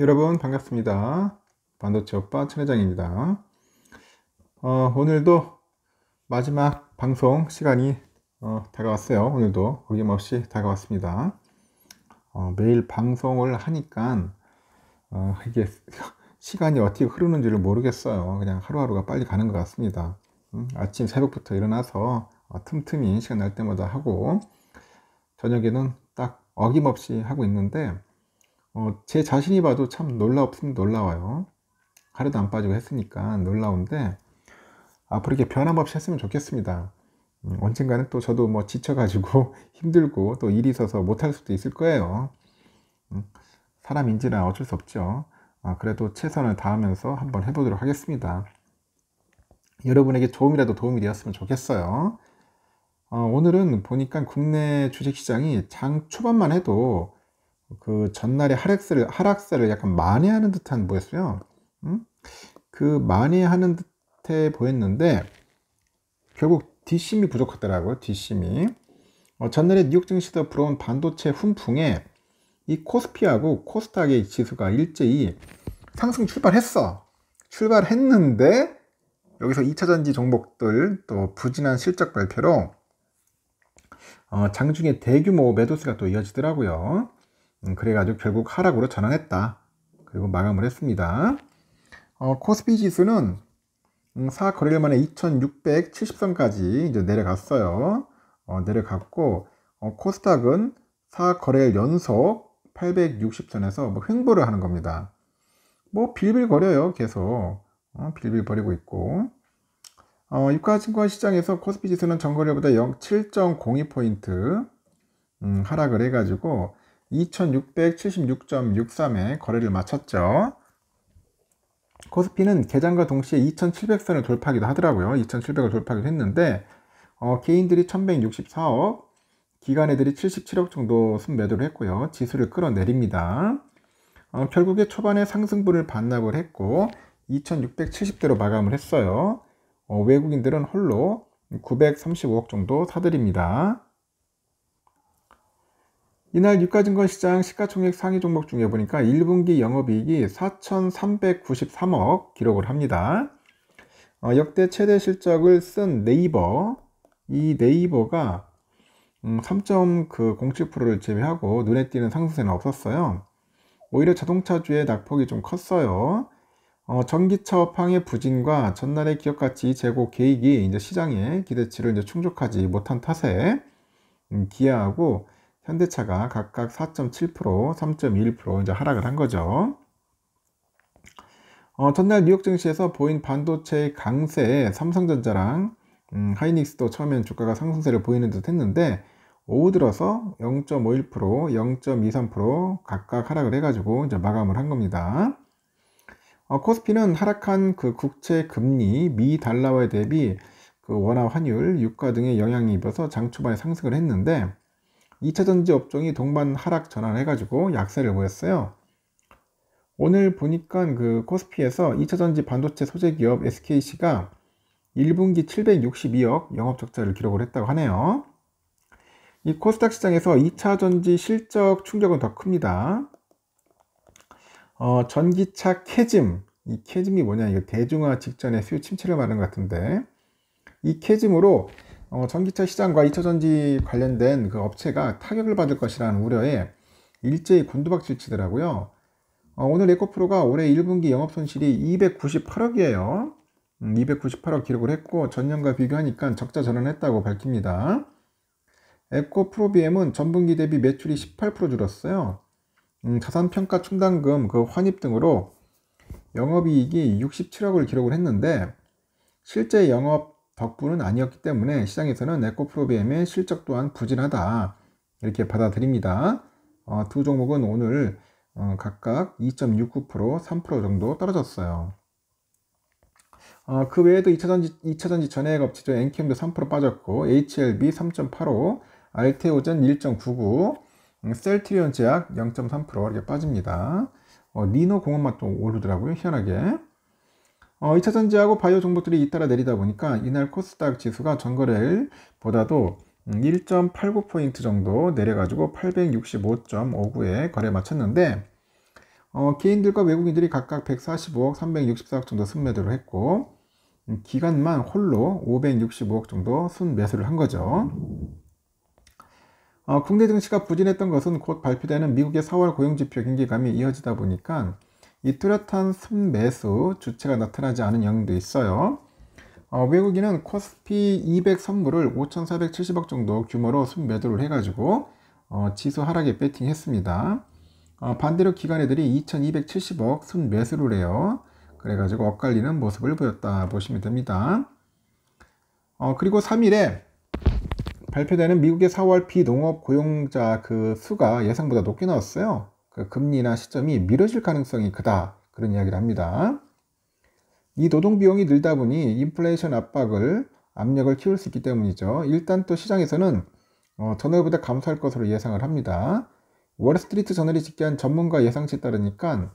여러분 반갑습니다. 반도체 오빠 천회장입니다. 어, 오늘도 마지막 방송 시간이 어, 다가왔어요. 오늘도 어김없이 다가왔습니다. 어, 매일 방송을 하니까 어, 이게 시간이 어떻게 흐르는지를 모르겠어요. 그냥 하루하루가 빨리 가는 것 같습니다. 음, 아침 새벽부터 일어나서 어, 틈틈이 시간 날 때마다 하고 저녁에는 딱 어김없이 하고 있는데 어, 제 자신이 봐도 참 놀라웠으면 놀라워요. 하루도 안 빠지고 했으니까 놀라운데 앞으로 이렇게 변함없이 했으면 좋겠습니다. 음, 언젠가는 또 저도 뭐 지쳐가지고 힘들고 또 일이 있어서 못할 수도 있을 거예요. 음, 사람인지라 어쩔 수 없죠. 아, 그래도 최선을 다하면서 한번 해보도록 하겠습니다. 여러분에게 조금이라도 도움이 되었으면 좋겠어요. 어, 오늘은 보니까 국내 주식시장이 장 초반만 해도 그 전날에 하락세를, 하락세를 약간 만회하는 듯한 뭐였어요. 음? 그 만회하는 듯해 보였는데, 결국 뒷심이 부족하더라고요. 뒷심이. 어, 전날에 뉴욕 증시에서 불어온 반도체 훈풍에 이 코스피하고 코스닥의 지수가 일제히 상승 출발했어. 출발했는데, 여기서 2차전지 종목들 또 부진한 실적 발표로 어, 장중에 대규모 매도수가 또 이어지더라고요. 음, 그래가지고 결국 하락으로 전환했다. 그리고 마감을 했습니다. 어, 코스피 지수는 음, 4거래일 만에 2670선까지 이제 내려갔어요. 어, 내려갔고, 어, 코스닥은 4거래일 연속 860선에서 뭐 횡보를 하는 겁니다. 뭐 빌빌거려요, 계속. 어, 빌빌거리고 있고. 어, 유가증권 시장에서 코스피 지수는 전거래보다 7.02포인트 음, 하락을 해가지고 2676.63에 거래를 마쳤죠. 코스피는 개장과 동시에 2700선을 돌파하기도 하더라고요. 2700을 돌파하기도 했는데 어, 개인들이 1164억, 기관애들이 77억 정도 순매도를 했고요. 지수를 끌어내립니다. 어, 결국에 초반에 상승분을 반납을 했고 2670대로 마감을 했어요. 어, 외국인들은 홀로 935억 정도 사들입니다. 이날 유가증권 시장 시가총액 상위 종목 중에 보니까 1분기 영업이익이 4,393억 기록을 합니다. 어, 역대 최대 실적을 쓴 네이버, 이 네이버가 음, 3.07%를 제외하고 눈에 띄는 상승세는 없었어요. 오히려 자동차주의 낙폭이 좀 컸어요. 어, 전기차 업황의 부진과 전날의 기업 가치 재고 계획이 이제 시장의 기대치를 이제 충족하지 못한 탓에 음, 기아하고 현대차가 각각 4.7%, 3.1% 이제 하락을 한 거죠. 어, 전날 뉴욕 증시에서 보인 반도체 강세 삼성전자랑 음, 하이닉스도 처음엔 주가가 상승세를 보이는 듯 했는데 오후 들어서 0.51%, 0.23% 각각 하락을 해가지고 이제 마감을 한 겁니다. 어, 코스피는 하락한 그 국채 금리, 미 달러화 대비 그 원화 환율, 유가 등의 영향이 입어서 장 초반에 상승을 했는데 2차 전지 업종이 동반 하락 전환해가지고 약세를 보였어요. 오늘 보니까 그 코스피에서 2차 전지 반도체 소재 기업 SKC가 1분기 762억 영업 적자를 기록을 했다고 하네요. 이 코스닥 시장에서 2차 전지 실적 충격은 더 큽니다. 어, 전기차 캐즘, 이 캐즘이 뭐냐, 이거 대중화 직전에 수요 침체를 말하는 것 같은데, 이 캐즘으로 어, 전기차 시장과 2차전지 관련된 그 업체가 타격을 받을 것이라는 우려에 일제히 곤두박질 치더라고요. 어, 오늘 에코프로가 올해 1분기 영업 손실이 298억이에요. 음, 298억 기록을 했고 전년과 비교하니까 적자 전환했다고 밝힙니다. 에코프로비엠은 전분기 대비 매출이 18% 줄었어요. 음, 자산평가 충당금, 그 환입 등으로 영업이익이 67억을 기록을 했는데 실제 영업 덕분은 아니었기 때문에 시장에서는 에코프로비엠의 실적 또한 부진하다 이렇게 받아들입니다. 어, 두 종목은 오늘 어, 각각 2.69%, 3% 정도 떨어졌어요. 어, 그 외에도 2차전지, 2차전지 전해액 업체죠. 엔캠도 3% 빠졌고, HLB 3.85, 알테오젠 1.99, 음, 셀트리온 제약 0.3% 이렇게 빠집니다. 어, 니노 공업만 또 오르더라고요. 희한하게. 어, 2차 전지하고 바이오 종목들이 잇따라 내리다 보니까 이날 코스닥 지수가 전거래일 보다도 1.89포인트 음, 정도 내려가지고 865.59에 거래 마쳤는데 어, 개인들과 외국인들이 각각 145억, 364억 정도 순매도를 했고 음, 기간만 홀로 565억 정도 순매수를 한 거죠. 어, 국내 증시가 부진했던 것은 곧 발표되는 미국의 4월 고용지표 경기감이 이어지다 보니까 이 뚜렷한 순매수 주체가 나타나지 않은 영향도 있어요. 어, 외국인은 코스피 200 선물을 5,470억 정도 규모로 순매도를 해가지고 어, 지수 하락에 배팅했습니다. 어, 반대로 기관애들이 2,270억 순매수를 해요. 그래가지고 엇갈리는 모습을 보였다 보시면 됩니다. 어, 그리고 3일에 발표되는 미국의 4월 비농업 고용자 그 수가 예상보다 높게 나왔어요. 그 금리나 시점이 미뤄질 가능성이 크다. 그런 이야기를 합니다. 이 노동 비용이 늘다 보니 인플레이션 압박을 압력을 키울 수 있기 때문이죠. 일단 또 시장에서는 어, 전월보다 감소할 것으로 예상을 합니다. 월스트리트 저널이 집계한 전문가 예상치에 따르니까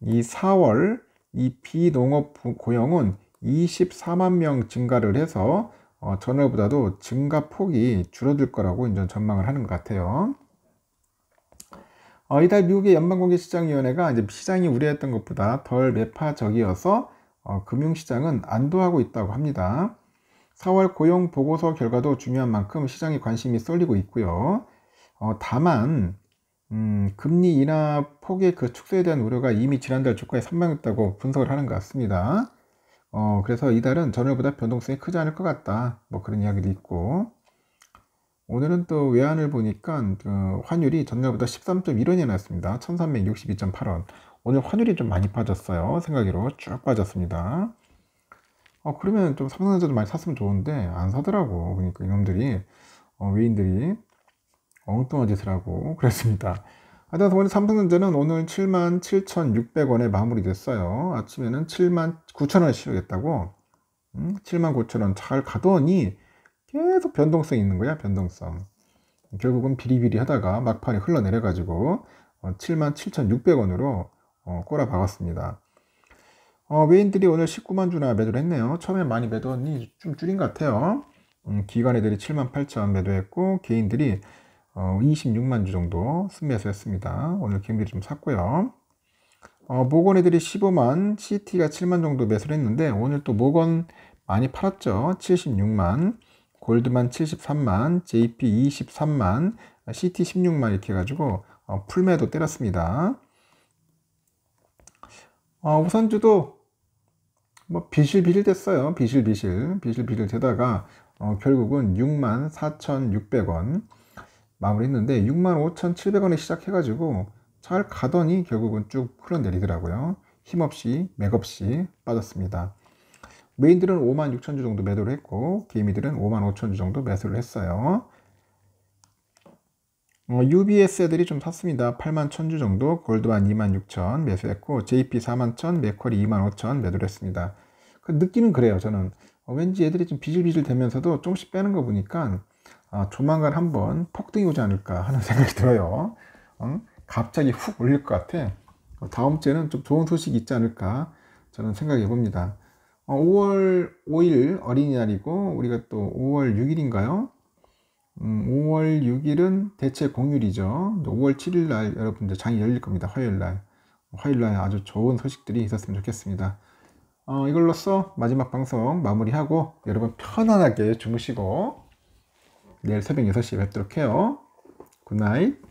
이 4월 이 비농업 고용은 24만 명 증가를 해서 어, 전월보다도 증가 폭이 줄어들 거라고 이제 전망을 하는 것 같아요. 어, 이달 미국의 연방공개시장위원회가 이제 시장이 우려했던 것보다 덜 매파적이어서 어, 금융시장은 안도하고 있다고 합니다. 4월 고용 보고서 결과도 중요한 만큼 시장에 관심이 쏠리고 있고요. 어, 다만 음, 금리 인하 폭의 그 축소에 대한 우려가 이미 지난달 주가에 선명했다고 분석을 하는 것 같습니다. 어, 그래서 이달은 전월보다 변동성이 크지 않을 것 같다. 뭐 그런 이야기도 있고. 오늘은 또 외환을 보니까 그 환율이 전날보다 13.1원이 나왔습니다. 1362.8원. 오늘 환율이 좀 많이 빠졌어요. 생각으로 쭉 빠졌습니다. 어, 그러면 좀 삼성전자도 많이 샀으면 좋은데 안 사더라고. 그러니까 이놈들이 어, 외인들이 엉뚱한 짓을 하고 그랬습니다. 하여튼 오늘 삼성전자는 오늘 77,600원에 마무리됐어요. 아침에는 79,000원 실어겠다고 음? 79,000원 잘 가더니 계속 변동성이 있는 거야, 변동성. 결국은 비리비리 하다가 막판에 흘러내려가지고 77,600원으로 어, 어, 꼬라 박았습니다. 어, 외인들이 오늘 19만 주나 매도를 했네요. 처음에 많이 매도했니 좀 줄인 것 같아요. 음, 기관 애들이 7만 8천 매도했고 개인들이 어, 26만 주 정도 순매수했습니다. 오늘 개인들이 좀 샀고요. 어, 모건 애들이 15만, CT가 7만 정도 매수를 했는데 오늘 또 모건 많이 팔았죠. 76만. 골드만 73만, JP 23만, CT 16만 이렇게 해가지고 어, 풀매도 때렸습니다. 어, 우선주도 뭐 비실비실 됐어요. 비실비실, 비실비실 되다가 어, 결국은 6만 4,600원 마무리했는데 6만 5,700원에 시작해가지고 잘 가더니 결국은 쭉 흘러내리더라고요. 힘없이 맥없이 빠졌습니다. 메인들은 5만 6천 주 정도 매도를 했고 개미들은 5만 5천 주 정도 매수를 했어요. 어, UBS 애들이 좀 샀습니다. 8만 1000주 정도, 골드만 2만 6천 매수했고 JP 4만 1000, 맥쿼리 2만 5천 매도를 했습니다. 그 느낌은 그래요. 저는 어, 왠지 애들이 좀 비질비질 되면서도 조금씩 빼는 거 보니까 어, 조만간 한번 폭등이 오지 않을까 하는 생각이 들어요. 어? 갑자기 훅 올릴 것 같아. 어, 다음 주에는 좀 좋은 소식이 있지 않을까 저는 생각해 봅니다. 5월 어, 5일 어린이날이고 우리가 또 5월 6일인가요? 음, 5월 6일은 대체 공휴일이죠. 5월 7일 날 여러분들 장이 열릴 겁니다. 화요일 날. 화요일 날 아주 좋은 소식들이 있었으면 좋겠습니다. 어, 이걸로써 마지막 방송 마무리하고 여러분 편안하게 주무시고 내일 새벽 6시에 뵙도록 해요. good night.